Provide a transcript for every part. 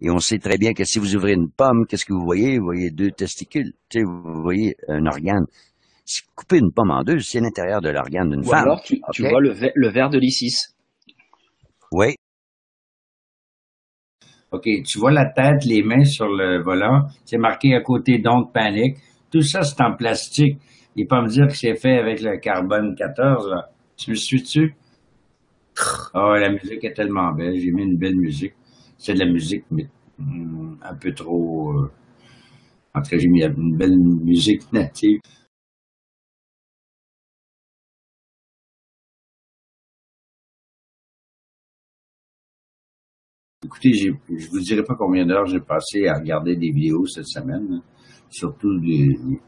Et on sait très bien que si vous ouvrez une pomme, qu'est-ce que vous voyez? Vous voyez deux testicules. Tu sais, vous voyez un organe. Si vous coupez une pomme en deux, c'est l'intérieur de l'organe d'une Ou femme. alors tu, tu ok? vois le, ver- le verre de l'Isis. Oui. OK, tu vois la tête, les mains sur le volant, c'est marqué à côté Don't Panic. Tout ça, c'est en plastique. Il peut pas me dire que c'est fait avec le carbone 14, là. Tu me suis-tu? Oh, la musique est tellement belle. J'ai mis une belle musique. C'est de la musique, mais hum, un peu trop... Euh... En tout cas, j'ai mis une belle musique native. Écoutez, je vous dirai pas combien d'heures j'ai passé à regarder des vidéos cette semaine, là. surtout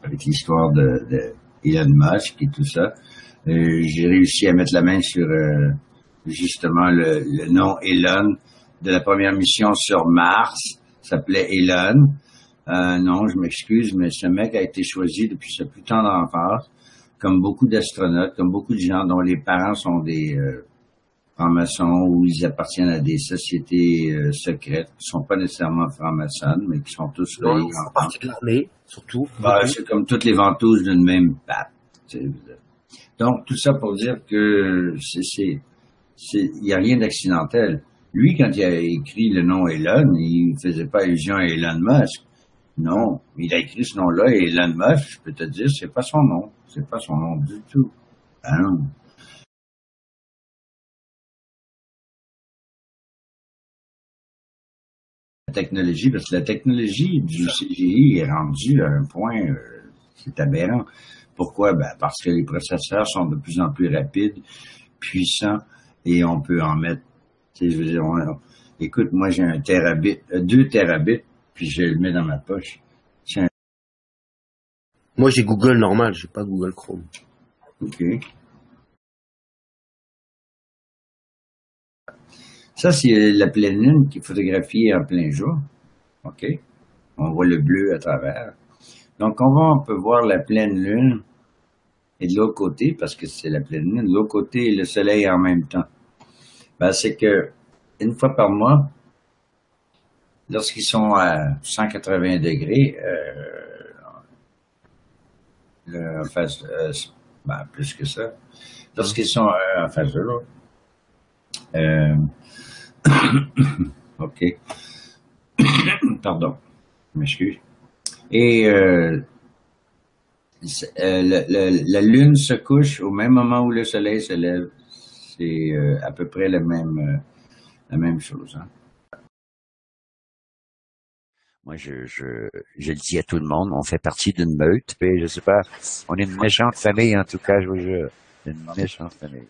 avec l'histoire de, de Elon Musk et tout ça. Euh, j'ai réussi à mettre la main sur euh, justement le nom Elon de la première mission sur Mars. s'appelait Elon. Euh, non, je m'excuse, mais ce mec a été choisi depuis sa plus tendre enfance, comme beaucoup d'astronautes, comme beaucoup de gens dont les parents sont des euh, francs-maçons ou ils appartiennent à des sociétés euh, secrètes qui sont pas nécessairement francs-maçonnes, mais qui sont tous reliés ils font partie de l'armée, surtout. Bah, c'est comme toutes les ventouses d'une même patte. Donc, tout ça pour dire que c'est, il n'y a rien d'accidentel. Lui, quand il a écrit le nom Elon, il faisait pas allusion à Elon Musk. Non, il a écrit ce nom-là et Elon Musk, je peux te dire, c'est pas son nom. C'est pas son nom du tout. Non. La technologie, parce que la technologie du CGI est rendue à un point, euh, c'est aberrant. Pourquoi? Ben, parce que les processeurs sont de plus en plus rapides, puissants, et on peut en mettre, tu sais, je veux dire, on- écoute, moi j'ai un terabit, euh, deux terabits, puis je le mets dans ma poche. Moi, j'ai Google normal, j'ai pas Google Chrome. ok. Ça, c'est la pleine lune qui est photographiée en plein jour. OK? On voit le bleu à travers. Donc, on, va, on peut voir la pleine lune et de l'autre côté, parce que c'est la pleine lune, de l'autre côté, le soleil en même temps. Ben, c'est que, une fois par mois, lorsqu'ils sont à 180 degrés, euh, en face, euh, ben, plus que ça, lorsqu'ils sont euh, en face de l'autre, euh, OK. Pardon. Je m'excuse. Et la lune se couche au même moment où le soleil se lève. C'est euh, à peu près la même, euh, la même chose. Hein? Moi, je, je, je le dis à tout le monde, on fait partie d'une meute, puis je sais pas, on est une méchante famille, en tout cas, je vous jure. Une méchante famille.